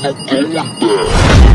Nós não going back.